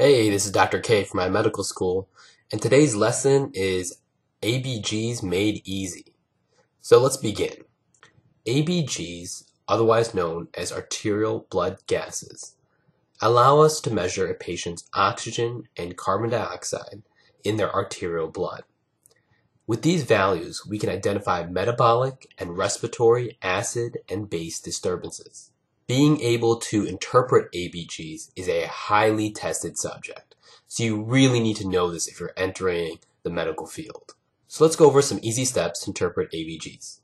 Hey, this is Dr. K from iMedicalSchool, and today's lesson is ABGs made easy. So let's begin. ABGs, otherwise known as arterial blood gases, allow us to measure a patient's oxygen and carbon dioxide in their arterial blood. With these values, we can identify metabolic and respiratory acid and base disturbances. Being able to interpret ABGs is a highly tested subject, so you really need to know this if you're entering the medical field. So let's go over some easy steps to interpret ABGs.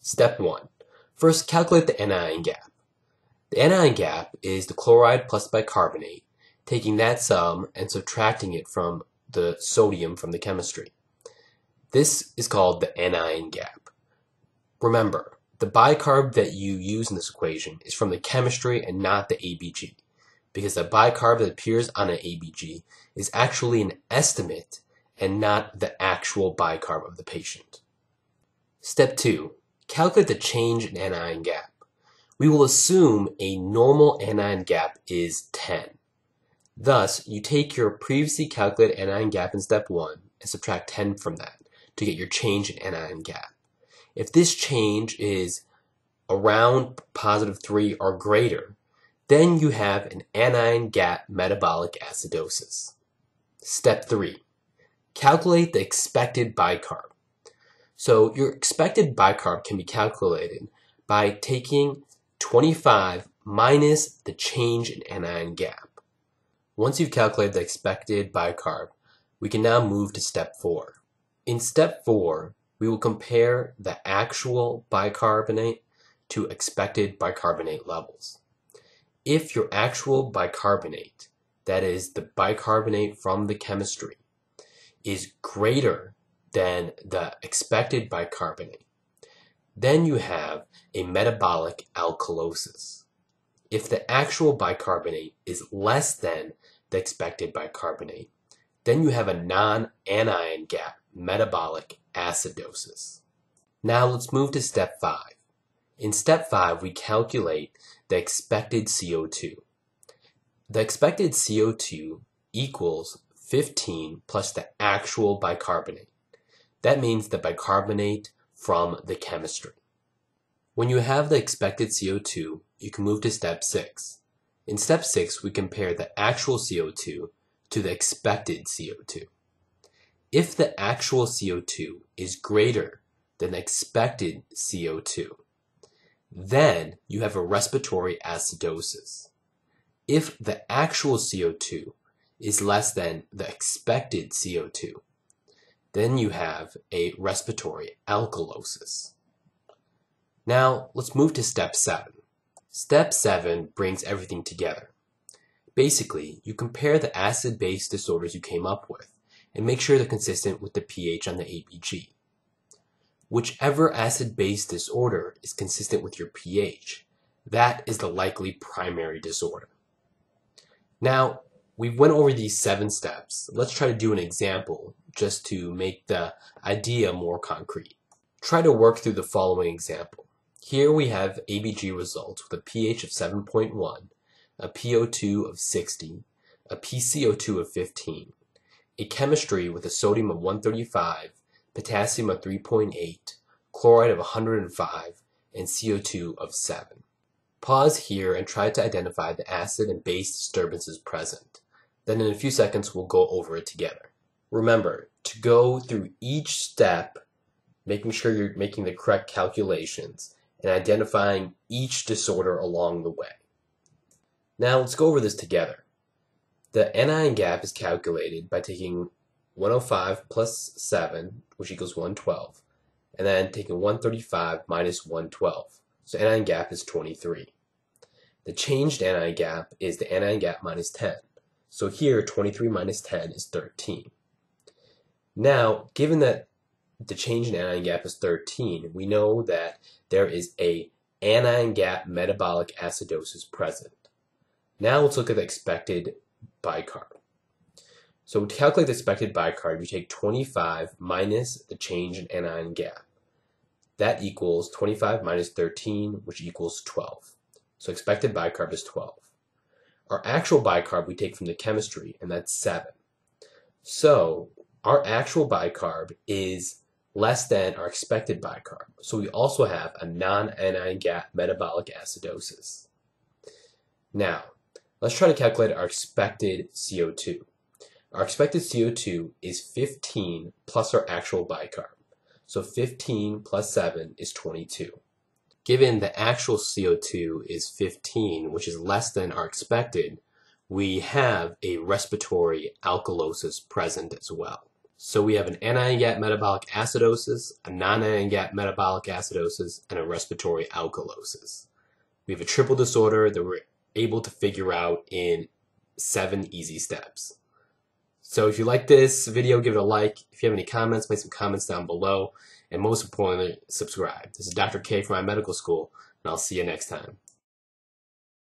Step 1. First, calculate the anion gap. The anion gap is the chloride plus bicarbonate, taking that sum and subtracting it from the sodium from the chemistry. This is called the anion gap. Remember, the bicarb that you use in this equation is from the chemistry and not the ABG, because the bicarb that appears on an ABG is actually an estimate and not the actual bicarb of the patient. Step 2. Calculate the change in anion gap. We will assume a normal anion gap is 10. Thus, you take your previously calculated anion gap in step 1 and subtract 10 from that to get your change in anion gap. If this change is around positive 3 or greater, then you have an anion gap metabolic acidosis. Step 3. Calculate the expected bicarb. So your expected bicarb can be calculated by taking 25 minus the change in anion gap. Once you've calculated the expected bicarb, we can now move to step 4. In step 4, we will compare the actual bicarbonate to expected bicarbonate levels. If your actual bicarbonate, that is the bicarbonate from the chemistry, is greater than the expected bicarbonate, then you have a metabolic alkalosis. If the actual bicarbonate is less than the expected bicarbonate, then you have a non-anion gap metabolic acidosis. Now let's move to step 5. In step 5, we calculate the expected CO2. The expected CO2 equals 15 plus the actual bicarbonate. That means the bicarbonate from the chemistry. When you have the expected CO2, you can move to step 6. In step 6, we compare the actual CO2 to the expected CO2. If the actual CO2 is greater than expected CO2, then you have a respiratory acidosis. If the actual CO2 is less than the expected CO2, then you have a respiratory alkalosis. Now, let's move to step 7. Step 7 brings everything together. Basically, you compare the acid-base disorders you came up with and make sure they're consistent with the pH on the ABG. Whichever acid-base disorder is consistent with your pH, that is the likely primary disorder. Now, we went over these seven steps. Let's try to do an example just to make the idea more concrete. Try to work through the following example. Here we have ABG results with a pH of 7.1, a PO2 of 60, a PCO2 of 15, a chemistry with a sodium of 135, potassium of 3.8, chloride of 105, and CO2 of 7. Pause here and try to identify the acid and base disturbances present. Then in a few seconds we'll go over it together. Remember to go through each step, making sure you're making the correct calculations and identifying each disorder along the way. Now let's go over this together. The anion gap is calculated by taking 105 plus 7, which equals 112, and then taking 135 minus 112. So anion gap is 23. The changed anion gap is the anion gap minus 10. So here, 23 minus 10 is 13. Now, given that the change in anion gap is 13, we know that there is a anion gap metabolic acidosis present. Now let's look at the expected bicarb. So to calculate the expected bicarb, you take 25 minus the change in anion gap. That equals 25 minus 13, which equals 12. So expected bicarb is 12. Our actual bicarb we take from the chemistry, and that's 7. So our actual bicarb is less than our expected bicarb. So we also have a non-anion gap metabolic acidosis. Now, let's try to calculate our expected CO2. Our expected CO2 is 15 plus our actual bicarb. So 15 plus 7 is 22. Given the actual CO2 is 15, which is less than our expected, we have a respiratory alkalosis present as well. So we have an anion gap metabolic acidosis, a non-anion gap metabolic acidosis, and a respiratory alkalosis. We have a triple disorder that we're able to figure out in seven easy steps. So if you like this video, give it a like. If you have any comments, make some comments down below. And most importantly, subscribe. This is Dr. K from iMedicalSchool, and I'll see you next time.